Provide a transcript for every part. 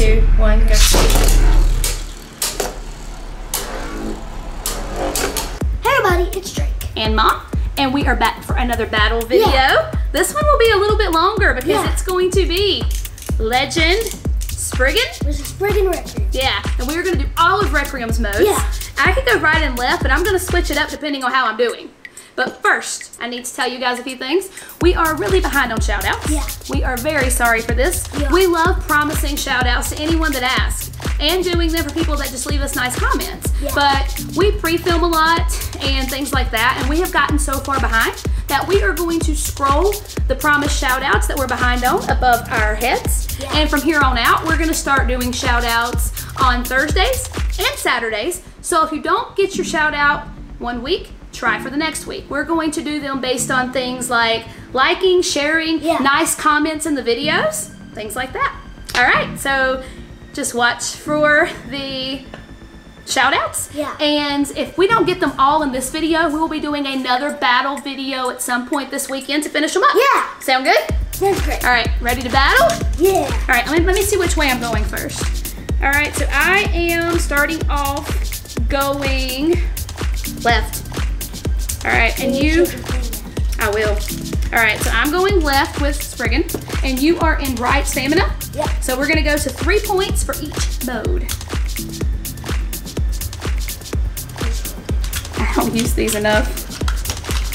two, one, go. Hey everybody, it's Drake. And Mom, and we are back for another battle video. Yeah. This one will be a little bit longer because Yeah. it's going to be Legend Spriggan. This is Spriggan Requiem. Yeah, and we're gonna do all of Requiem's modes. Yeah. I could go right and left, but I'm gonna switch it up depending on how I'm doing. But first, I need to tell you guys a few things. We are really behind on shout outs. Yeah. We are very sorry for this. Yeah. We love promising shout outs to anyone that asks and doing them for people that just leave us nice comments. Yeah. But we pre-film a lot and things like that, and we have gotten so far behind that we are going to scroll the promised shout outs that we're behind on above our heads. Yeah. And from here on out, we're gonna start doing shout outs on Thursdays and Saturdays. So if you don't get your shout out one week, try for the next week. We're going to do them based on things like liking, sharing, Yeah. nice comments in the videos, things like that. All right, so just watch for the shout outs. Yeah. And if we don't get them all in this video, we will be doing another battle video at some point this weekend to finish them up. Yeah. Sound good? That's great. All right, ready to battle? Yeah. All right, let me, let me see which way I'm going first. All right, so I am starting off going left. All right, and you, I will. All right, so I'm going left with Spriggan, and you are in right stamina. Yeah. So we're gonna go to three points for each mode. I don't use these enough.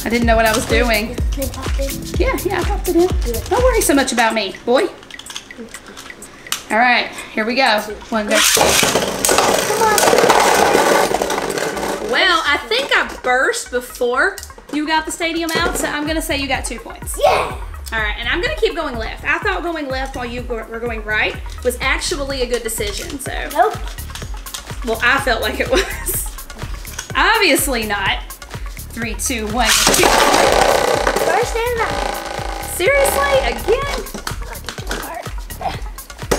I didn't know what I was doing. Get the thing popped in. Yeah, yeah, I popped it in. Don't worry so much about me, boy. All right, here we go. One, go. Come on. Well, I think I burst before you got the stadium out, so I'm gonna say you got two points. Yeah. All right, and I'm gonna keep going left. I thought going left while you were going right was actually a good decision. So, Nope. well, I felt like it was. Obviously not. Three, two, one, two. First and. Seriously, again?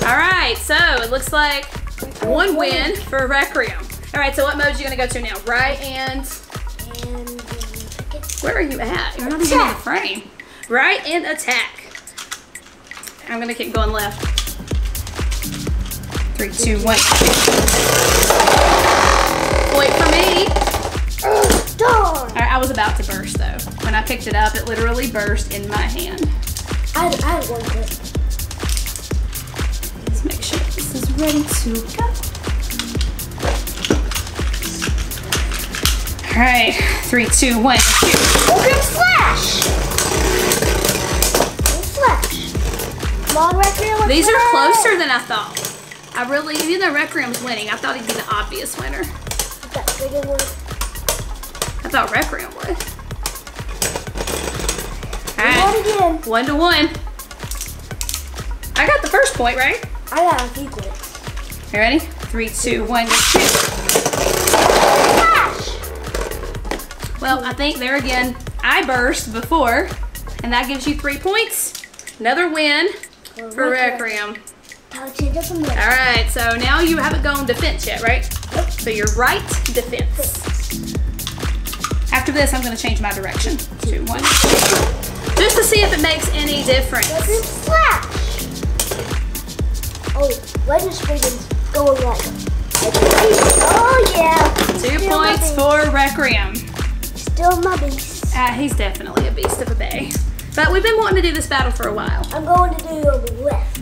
All right, so it looks like one win for Requiem. All right, so what mode are you gonna go to now? Right and And it. where are you at? You're not even in the frame. Right and attack. I'm gonna keep going left. Three, two, one. Wait for me. Oh, darn. All right, I was about to burst though. When I picked it up, it literally burst in my hand. I I one clip. Let's make sure this is ready to go. All right, three, two, one, shoot. Open flash. Open flash. Come on, Requiem. These are closer than I thought. I really, even though Requiem's winning, I thought he'd be the obvious winner. Got Spriggan one. I thought Requiem would. All One right, again. one to one. I got the first point, right? I got a few clips. You ready? Three, two, one, shoot. Well, I think there again, I burst before, and that gives you three points. Another win for Requiem. Time to change up some All right, so now you haven't gone defense yet, right? So you're right defense. After this, I'm gonna change my direction to one. Just to see if it makes any difference. Open flash. Oh, Legend going right. Oh yeah. Two points for Requiem. Still my beast. Uh, he's definitely a beast of a bay. But we've been wanting to do this battle for a while. I'm going to do left.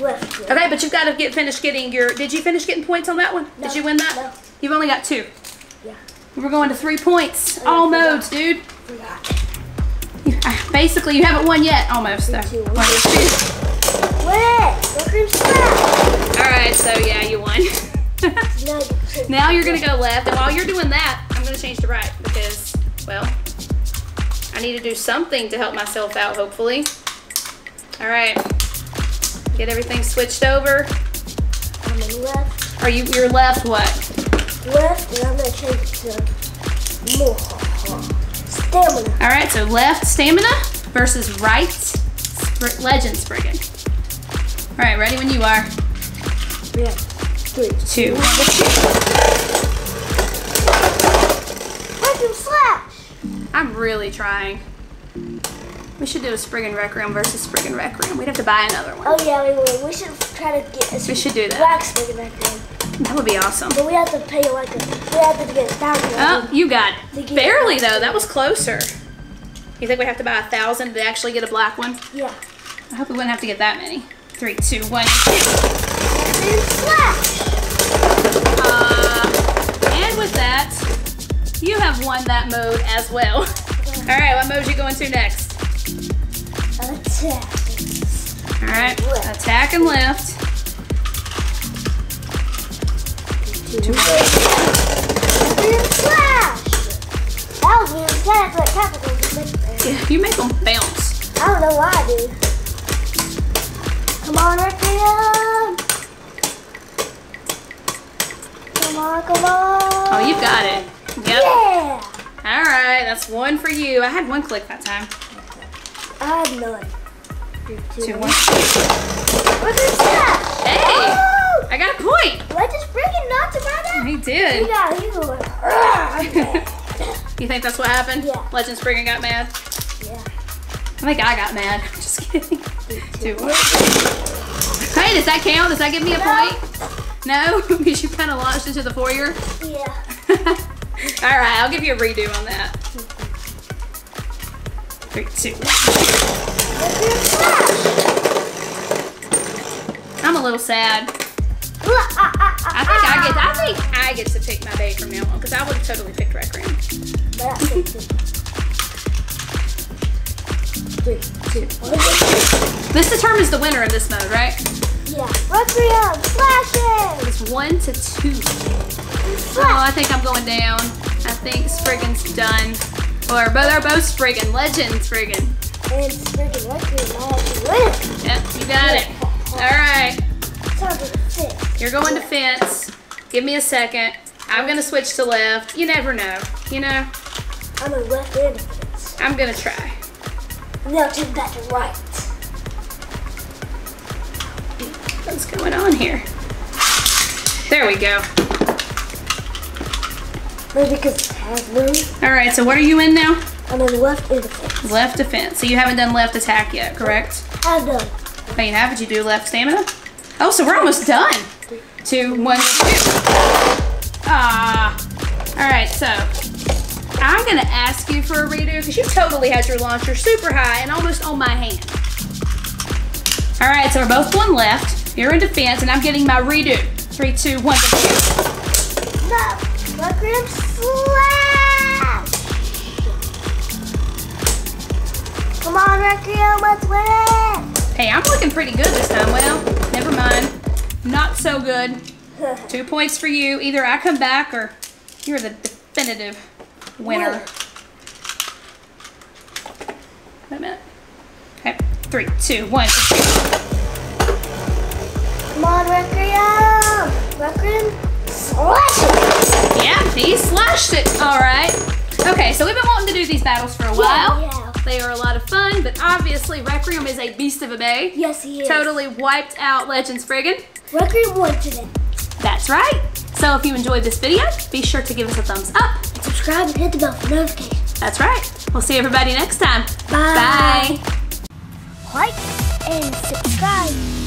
Left. left. Okay, but you've got to get finished getting your. Did you finish getting points on that one? No, Did you win that? no. You've only got two. Yeah. We're going to three points. I All forgot. modes, dude. Forgot. Basically, you haven't won yet. Almost though. Two. Wait. All right, so yeah, you won. Now, you- now you're gonna go left, and while you're doing that, I'm gonna change to right because, well, I need to do something to help myself out. Hopefully. All right. Get everything switched over. I'm in left. Are you? You're left. What? Left, and I'm gonna change to more. Stamina. All right. So left stamina versus right spr- legend spriggan. All right. Ready when you are. Yeah. Three. Two. Flash. I'm really trying. We should do a Spriggan Requiem versus Spriggan Requiem. We'd have to buy another one. Oh yeah, we will. We should try to get a We should do that. black Spriggan Requiem. That would be awesome. But we have to pay like a, we have to get a thousand. Oh, you got it. Barely though. That was closer. You think we have to buy a thousand to actually get a black one? Yeah. I hope we wouldn't have to get that many. Three, two, one. And slash. Won that mode as well. All right, what mode you going to next? Attack. All right, attack and left. And slash. That was weird. You gotta have to like capital to make it. Yeah, you make them bounce. I don't know why I do. Come on, Requiem. Come on, come on. Oh, you got it. Yep. Yeah. All right, that's one for you. I had one click that time. I had none. Two, two, one. Requiem slash. Hey, Oh! I got a point. Let's just freaking not to buy that. He You did. got you. You think that's what happened? Yeah. Legend Spriggan got mad. Yeah. I think I got mad. Just kidding. Two, one. Hey, does that count? Does that give me a No. point? No, because you kind of launched into the foyer. Yeah. All right, I'll give you a redo on that. Three, two, one. Requiem slash. I'm a little sad. I think I get. I think I get to pick my bay from now on because I would have totally picked Requiem. But I picked it. Three, two, one. This determines the winner in this mode, right? Yeah. Requiem slashes. It's one to two. Oh, I think I'm going down. I think Spriggan's done. Or both they're both Spriggan. Legend Spriggan. And I have. Yep, you got it. All right, Time to sit. you're going to fence. Give me a second. I'm gonna switch to left. You never know. You know, I'm a left and a fence. I'm gonna try. Now turn back to right. What's going on here? There we go. Maybe because it. All right, so what are you in now? I'm in left fence. Left defense. So you haven't done left attack yet, correct? I've done. Oh, you have? Did you do left stamina? Oh, so we're almost done. Two, one, two. Ah. All right, so I'm gonna ask you for a redo because you totally had your launcher super high and almost on my hand. All right, so we're both going left. You're in defense, and I'm getting my redo. Three, two, one, go. No. Requiem slash. Come on, Requiem, let's win it. Hey, I'm looking pretty good this time. Well, never mind. Not so good. Two points for you. Either I come back or you're the definitive winner. Wait a minute. Okay, three, two, one. Come on, Requiem. Requiem slash. Yeah, he slashed it. All right. Okay, so we've been wanting to do these battles for a while. yeah. They are a lot of fun, but obviously Requiem is a beast of a bay. Yes, he is. Totally wiped out Legend Spriggan. Requiem won today. That's right. So if you enjoyed this video, be sure to give us a thumbs up. Subscribe and hit the bell for notifications. That's right. We'll see everybody next time. Bye. Bye. Like and subscribe